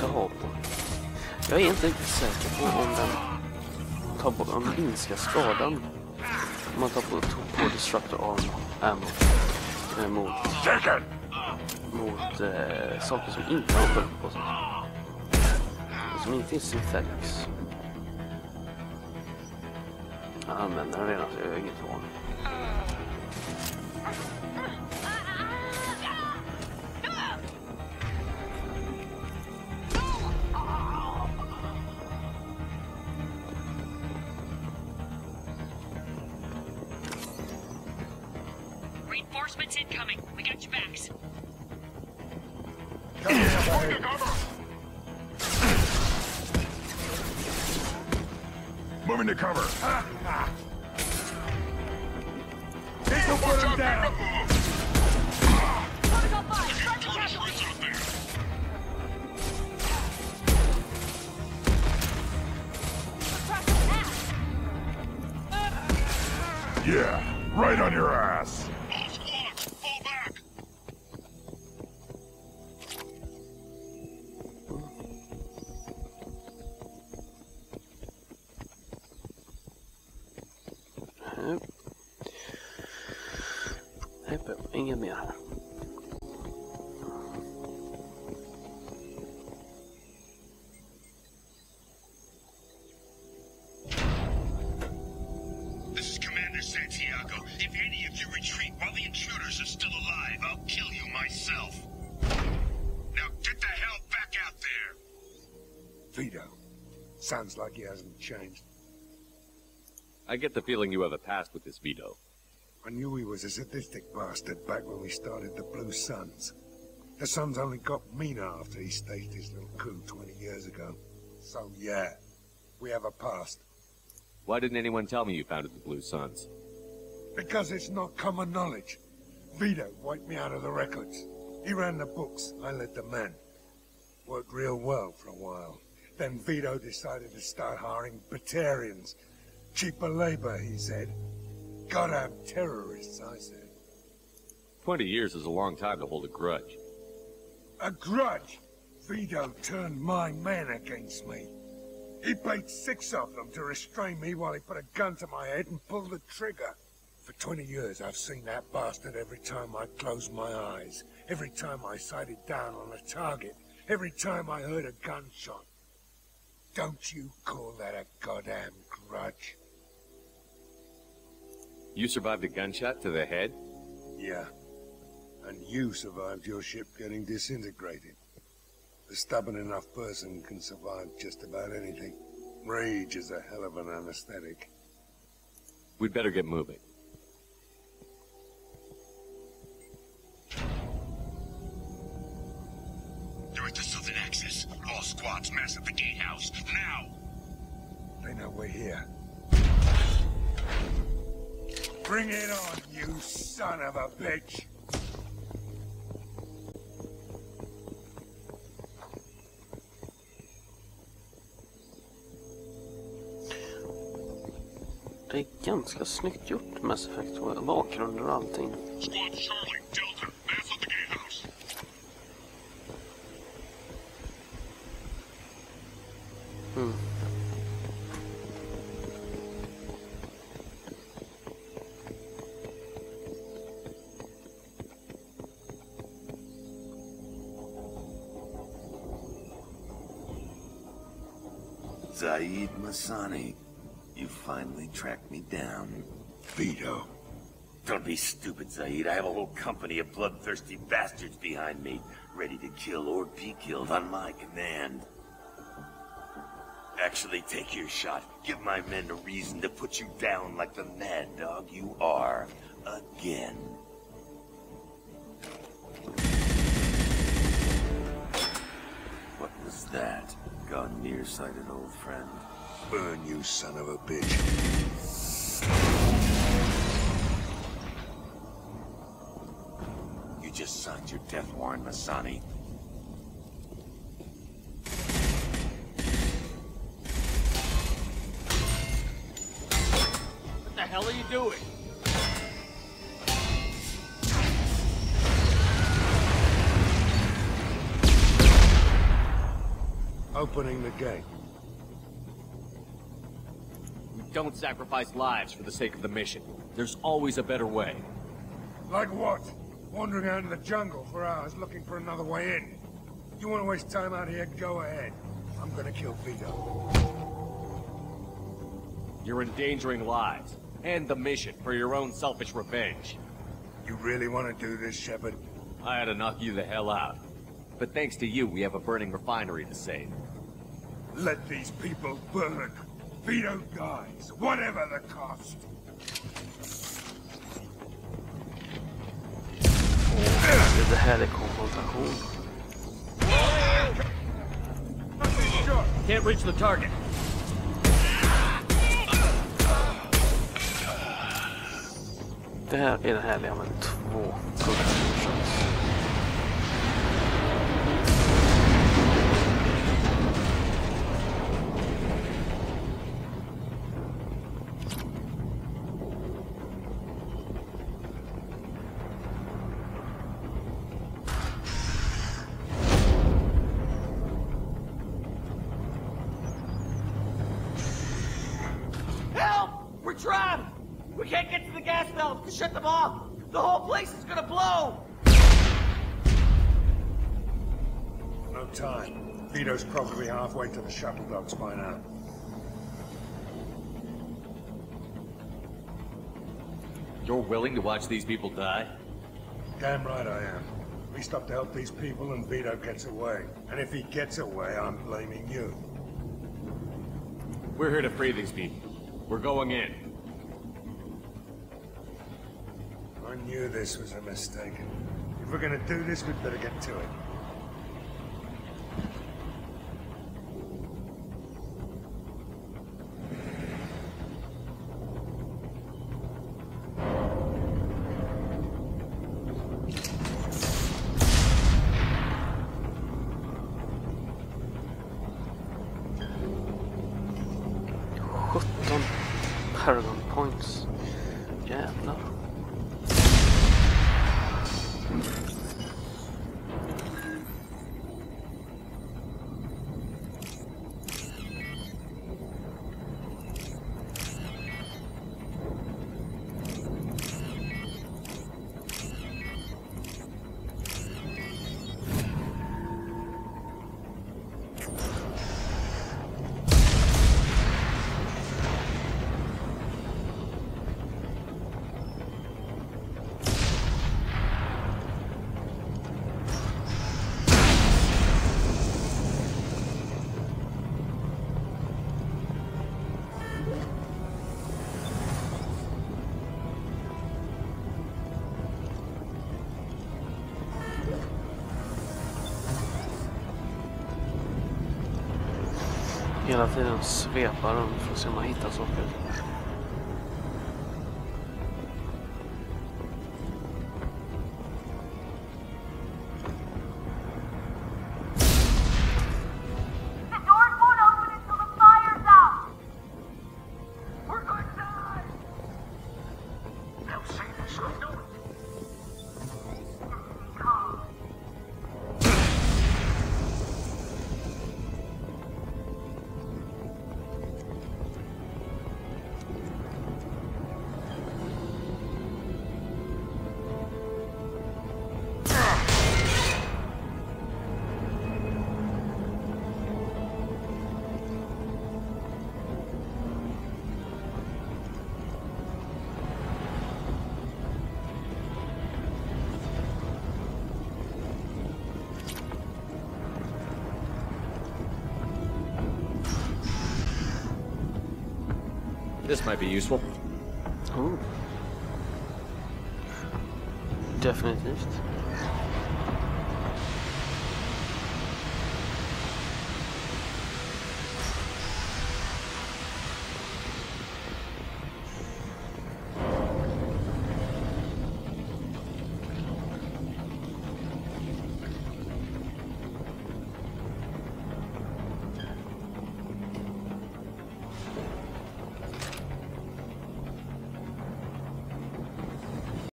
ska ha på. Jag är inte riktigt säker på om den tar bort, om minskar skadan. Om man tar på, tar på Destructor Arm Ammo eh, mot, mot eh, saker som inte har sköld på sig. Som inte är synthetics. Jag använder den redan så jag har inget val. Reinforcements incoming. We got your backs. Moving to cover. This'll put him down. Yeah, right on your ass. Japp, japp, inget mer här. This is Commander Santiago. If any of you retreat while the intruders are still alive, I'll kill you myself. Now get the hell back out there! Vido. Sounds like he hasn't changed. I get the feeling you have a past with this Vido. I knew he was a sadistic bastard back when we started the Blue Suns. The Suns only got meaner after he staged his little coup 20 years ago. So yeah, we have a past. Why didn't anyone tell me you founded the Blue Suns? Because it's not common knowledge. Vido wiped me out of the records. He ran the books, I led the men. Worked real well for a while. Then Vido decided to start hiring Batarians. Cheaper labor, he said. Goddamn terrorists, I said. Twenty years is a long time to hold a grudge. A grudge? Vido turned my men against me. He paid six of them to restrain me while he put a gun to my head and pulled the trigger. For 20 years, I've seen that bastard every time I closed my eyes, every time I sighted down on a target, every time I heard a gunshot. Don't you call that a goddamn grudge? You survived a gunshot to the head? Yeah. And you survived your ship getting disintegrated. A stubborn enough person can survive just about anything. Rage is a hell of an anesthetic. We'd better get moving. They're at the southern axis. All squads mass at the gatehouse. Now! They know we're here. Bring it on, you son of a bitch! Det är ganska snyggt gjort Mass Effect och bakgrunder och allting. Squad Charlie, Delta, mass at the gatehouse. Mm. Zaeed Massani, you finally tracked me down. Vido. Don't be stupid, Zaeed. I have a whole company of bloodthirsty bastards behind me, ready to kill or be killed on my command. Actually, take your shot. Give my men a reason to put you down like the mad dog you are. Again. What was that? Gone nearsighted, old friend. Burn, you son of a bitch. You just signed your death warrant, Massani. What the hell are you doing? Opening the gate. We don't sacrifice lives for the sake of the mission. There's always a better way. Like what? Wandering out in the jungle for hours looking for another way in. You want to waste time out here? Go ahead. I'm gonna kill Vido. You're endangering lives, and the mission for your own selfish revenge. You really want to do this, Shepard? I had to knock you the hell out. But thanks to you, we have a burning refinery to save. Let these people burn. Vido dies, whatever the cost. Det här är konfrontation. Can't reach the target. Det här är det härliga med två productions. To shut them off! The whole place is gonna blow! No time. Vido's probably halfway to the shuttle docks by now. You're willing to watch these people die? Damn right I am. We stop to help these people and Vido gets away. And if he gets away, I'm blaming you. We're here to free these people. We're going in. Knew this was a mistake. If we're gonna do this, we'd better get to it. Hela tiden svepa runt för att se om man hittar saker. This might be useful. Oh. Definitivt.